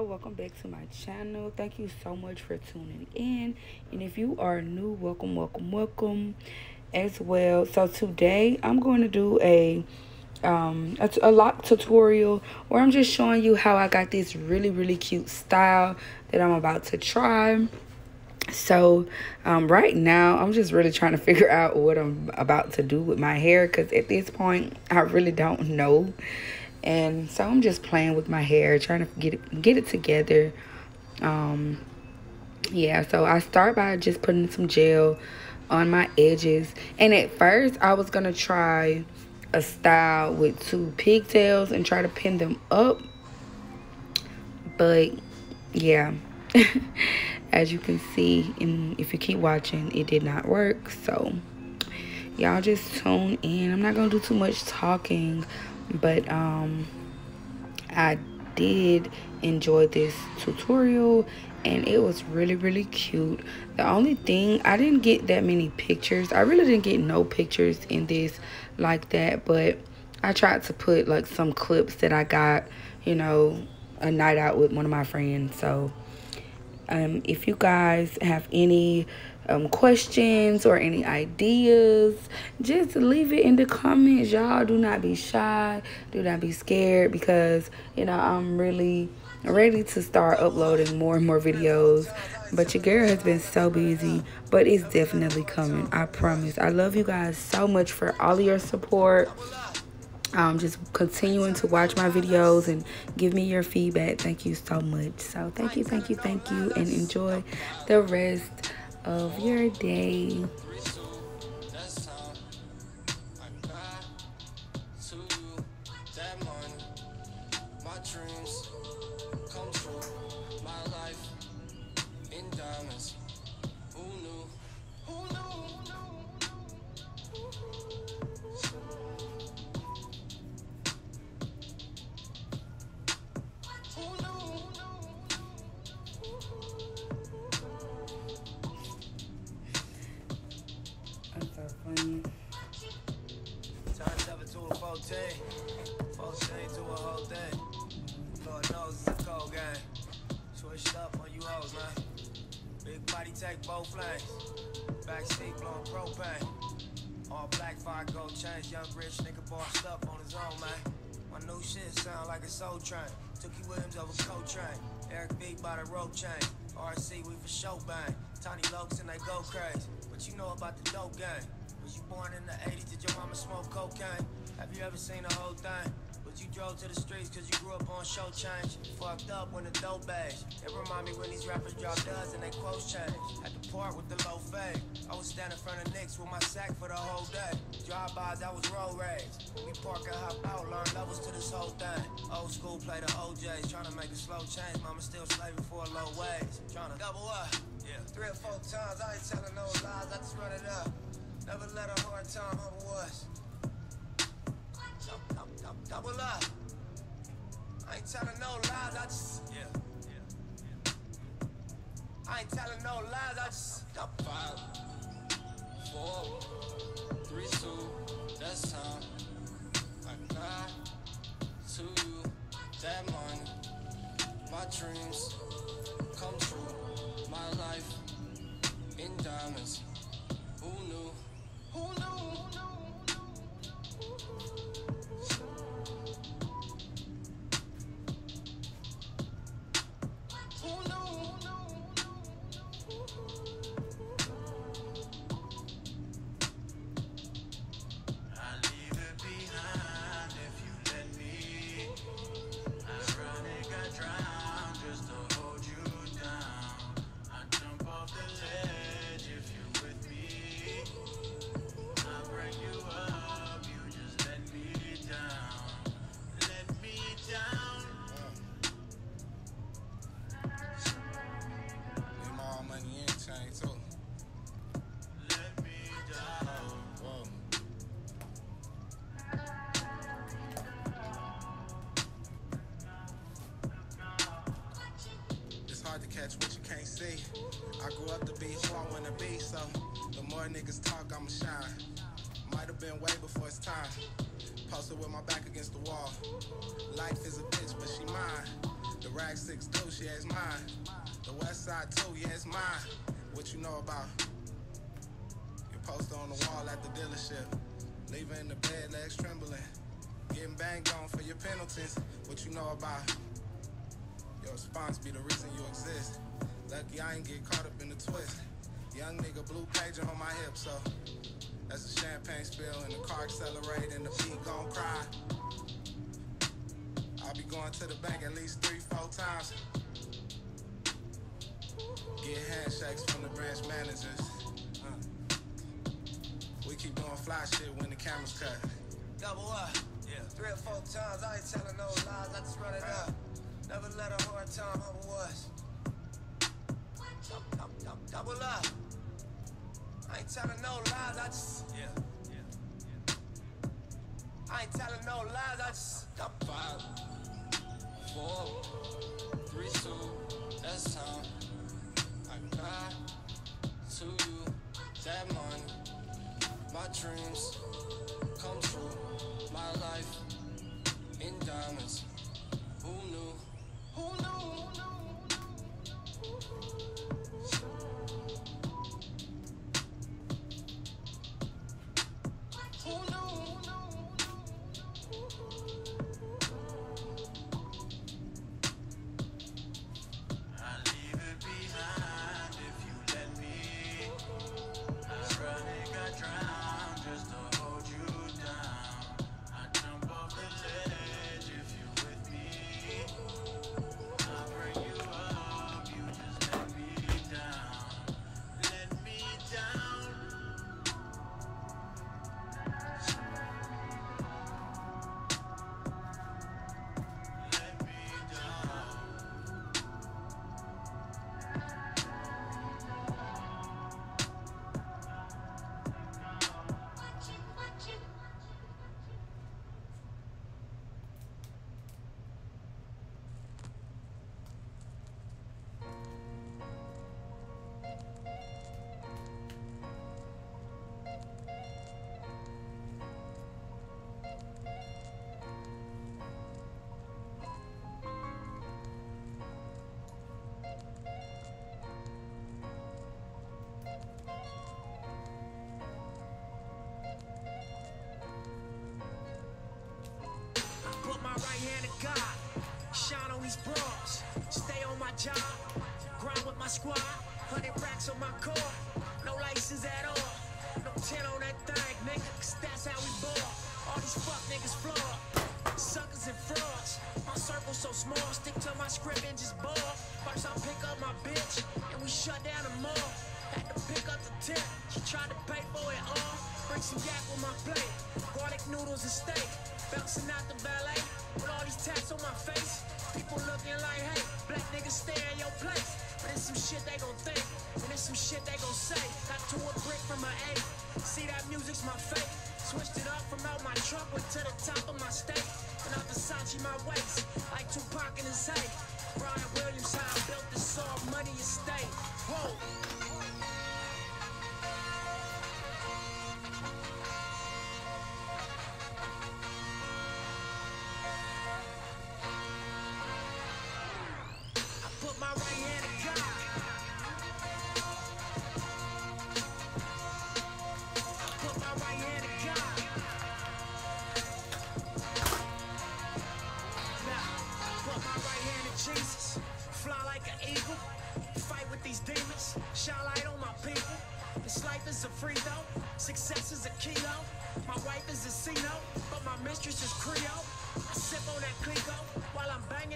y'all welcome back to my channel. Thank you so much for tuning in. And if you are new welcome welcome welcome as well. So today i'm going to do a um a, a loc tutorial where i'm just showing you how i got this really really cute style that i'm about to try. So um, right now i'm just really trying to figure out what i'm about to do with my hair because at this point i really don't know and so i'm just playing with my hair trying to get it get it together. Um yeah so i start by just putting some gel on my edges. And at first i was gonna try a style with two pigtails and try to pin them up. But yeah as you can see and if you keep watching it did not work. So y'all just tune in. I'm not gonna do too much talking but um i did enjoy this tutorial and it was really really cute. The only thing i didn't get that many pictures. I really didn't get no pictures in this like that but i tried to put like some clips that i got you know a night out with one of my friends. So um, if you guys have any um, questions or any ideas, just leave it in the comments. Y'all do not be shy. Do not be scared because, you know, I'm really ready to start uploading more and more videos. But your girl has been so busy, but it's definitely coming. I promise. I love you guys so much for all your support um, just continuing to watch my videos and give me your feedback. Thank you so much. So thank you, thank you, thank you, and enjoy the rest of your day. Funny. Turns up to a 14. 14 to a whole thing. Lord knows it's a cold game. Switched up on you hoes, man. Big body take both lanes. Backseat blowing propane. All black fire gold chains. Young rich nigga bossed up on his own, man. My new shit sound like a soul train. Tookie Williams over Coltrane. Eric B by the rope chain. RC, we for show bang. Tiny Lokes and they go crazy. What you know about the dope game? Was you born in the 80s? Did your mama smoke cocaine? Have you ever seen the whole thing? But you drove to the streets cause you grew up on show change. Fucked up when the dope age. It remind me when these rappers drop duds and they quotes change. At the park with the low fade. I was standing in front of Knicks with my sack for the whole day. Drive-bys, I was road rage. We park and hop out, learn levels to this whole thing. Old school play the OJs, trying to make a slow change. Mama still slaving for a low wage. Trying to double up. Yeah. Three or four times, I ain't telling no lies, I just run it up. Never let a hard time humble us. Double up. I ain't telling no lies, I just. Yeah, yeah, yeah. I ain't telling no lies, I just. Five, four, three, two, that's time. I got to you, that money, my dreams come true, my life in diamonds. Posted with my back against the wall. Life is a bitch, but she mine. The Rag six two, she it's mine. The west side too, yeah, it's mine. What you know about? Your poster on the wall at the dealership. Leaving in the bed, legs trembling. Getting banged on for your penalties. What you know about? Your response be the reason you exist. Lucky I ain't get caught up in the twist. Young nigga blue pager on my hip, so that's a champagne spill and the car accelerate and the beat gon' cry. I'll be going to the bank at least three, four times. Get handshakes from the branch managers. Uh. We keep doing fly shit when the cameras cut. Double up. Yeah. Three or four times, I ain't telling no lies, I just run it up. Never let a hard time humble us. Ain't telling no lies, I just. Yeah. I ain't telling no lies, I just. dou- Five, four, three, two, that's time. I got to you that money. My dreams come true. My life in diamonds. God, shine on these bras, stay on my job, grind with my squad, hundred racks on my car, no license at all, no 10 on that thing, nigga, cause that's how we ball. All these fuck niggas flawed, suckers and frauds. My circle so small, stick to my script and just ball. First I pick up my bitch, and we shut down the mall. Had to pick up the tip, she tried to pay for it all. Bring some yak with my plate, garlic noodles and steak. Bouncing out the ballet with all these tats on my face. People looking like, hey, black niggas stay in your place. But it's some shit they gon' think, and it's some shit they gon' say. Got to a brick from an A. See that music's my fate. Switched it up from out my truck, went to the top of my state. And I Versace my waist, like Tupac in his hay. Brian Williams, how I built this all money estate. Whoa.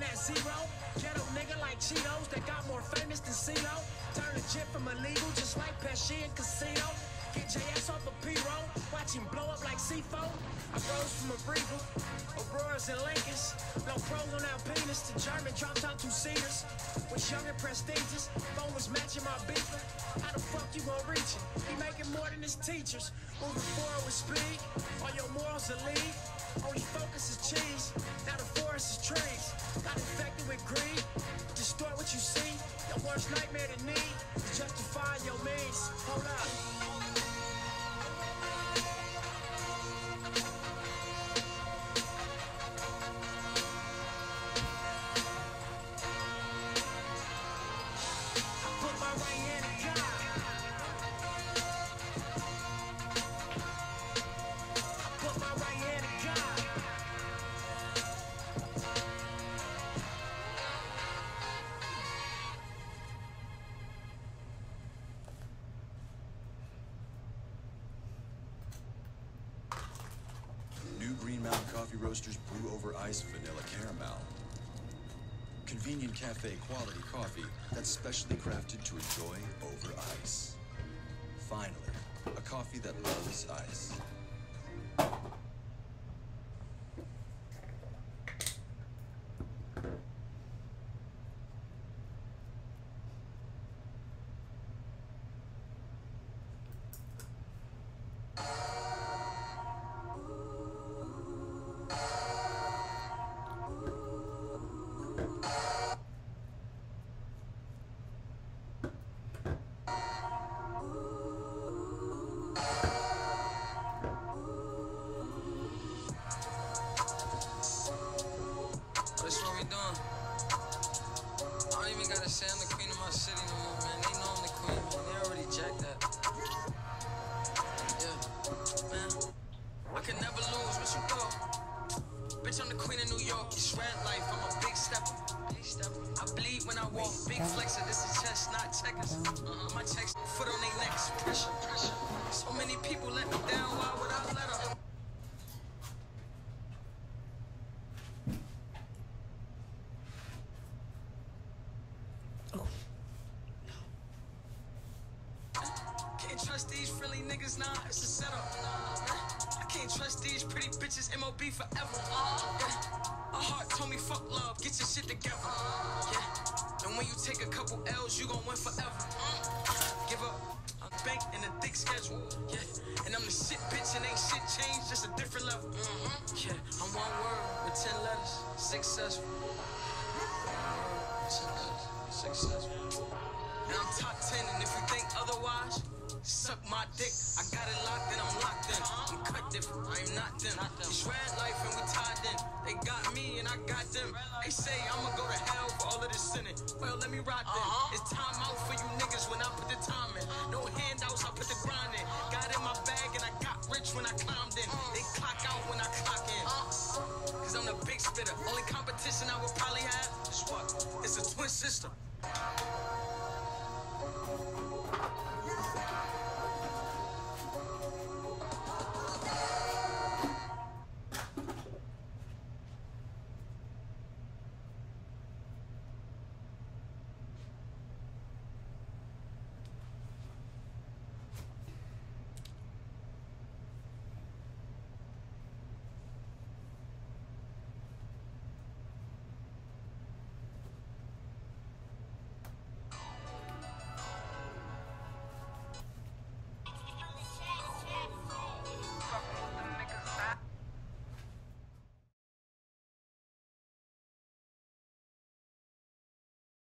Banging that zero. Ghetto nigga like Cheetos that got more famous than CeeLo. Turn a jet from illegal just like Pesci and Casino. Get JS off a P-roll, watch him blow up like C4. I rose from a Regal, Auroras and Lincolns. No pros on our penis, the German dropped out two seaters. Was young and prestigious, phone was matching my beeper. How the fuck you gon' reach it? He making more than his teachers. Moving forward with speed, all your morals are lead. Only focus is cheese, now the forest is trees. Got infected with greed, distort what you see. Your worst nightmare to need is justifying your means. Hold up. Brew over ice vanilla caramel. Convenient cafe quality coffee that's specially crafted to enjoy over ice. Finally, a coffee that loves ice. Bitch, I'm the queen of New York. It's red life. I'm a big stepper. I bleed when I walk. Big flexer. This is chess, not checkers. Uh-uh. My checks, foot on their necks. Pressure, pressure. So many people let me down. Why would I let them? Oh. Can't trust these friendly niggas, nah, it's a setup. I can't trust these pretty bitches, MOB forever. Yeah. A heart told me fuck love, get your shit together. Yeah. And when you take a couple L's, you gon' win forever. Uh, give up. I'm banked in a thick schedule. Yeah. And I'm the shit bitch and ain't shit changed, just a different level. Mm-hmm. Yeah. I'm one word with ten letters. Successful. Successful. And I'm top 10, and if you think otherwise, suck my dick. I got it locked and I'm locked different, I am not them. It's red life and we tied in. They got me and I got them. They say I'ma go to hell for all of this sinning. Well, let me rock them. It's time out for you niggas when I put the time in. No handouts, I put the grind in. Got in my bag and I got rich when I climbed in. They clock out when I clock in. Cause I'm the big spitter. Only competition I would probably have is what? It's a twin sister.